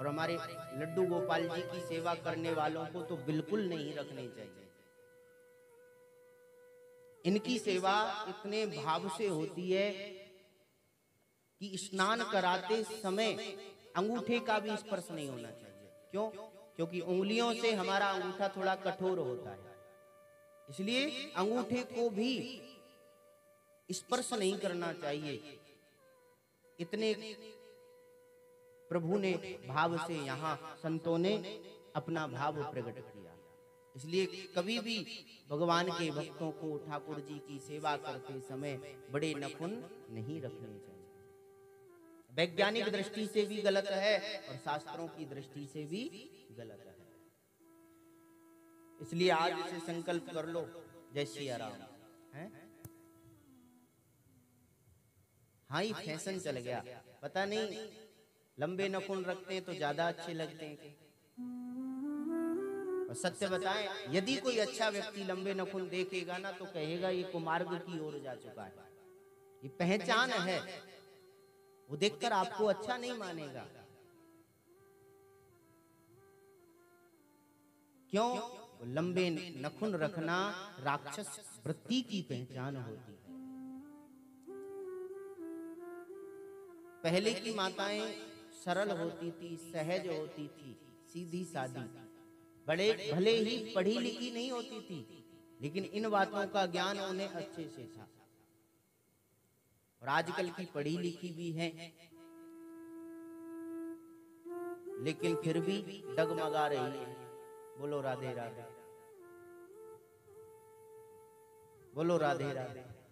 और हमारे लड्डू गोपाल जी की सेवा करने वालों को तो बिल्कुल नहीं रखने चाहिए। इनकी सेवा इतने भाव से होती है कि स्नान कराते समय अंगूठे का भी स्पर्श नहीं होना चाहिए। क्यों? क्योंकि उंगलियों से हमारा अंगूठा थोड़ा कठोर होता है। इसलिए अंगूठे को भी स्पर्श नहीं करना चाहिए। इतने प्रभु ने भाव से यहाँ संतों ने अपना भाव प्रकट किया। इसलिए कभी भी भगवान के भक्तों को ठाकुर जी की सेवा करते समय बड़े नखुन नहीं रखने चाहिए। वैज्ञानिक दृष्टि से भी गलत है और शास्त्रों की दृष्टि से भी गलत है। इसलिए आज से संकल्प कर लो जय श्री राम। है? हाँ? ही फ़ैशन चल गया। पता नहीं लंबे नखून रखते हैं तो ज़्यादा अच्छे लगते हैं। और सत्य बताएँ, यदि कोई अच्छा व्यक्ति लंबे नखून देखेगा ना तो कहेगा, ये कुमार्ग की ओर जा चुका है। ये पहचान है। वो देखकर आपको अच्छा नहीं मानेगा। क्यों? लंबे नखुन रखना राक्षस वृत्ति की पहचान होती है। पहले की माताएँ सरल होती थी, सहज होती थी, सीधी सादी बड़े, भले ही पढ़ी लिखी नहीं होती थी, लेकिन इन बातों का ज्ञान उन्हें अच्छे से था। और आजकल की पढ़ी लिखी भी है। लेकिन फिर भी डगमगा रही है। बोलो राधे राधे। बोलो राधे राधे।